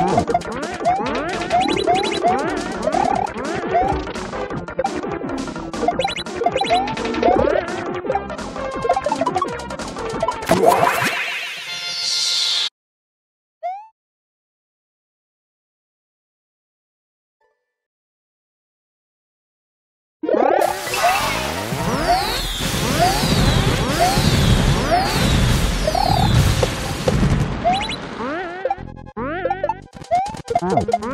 Wow. Oh.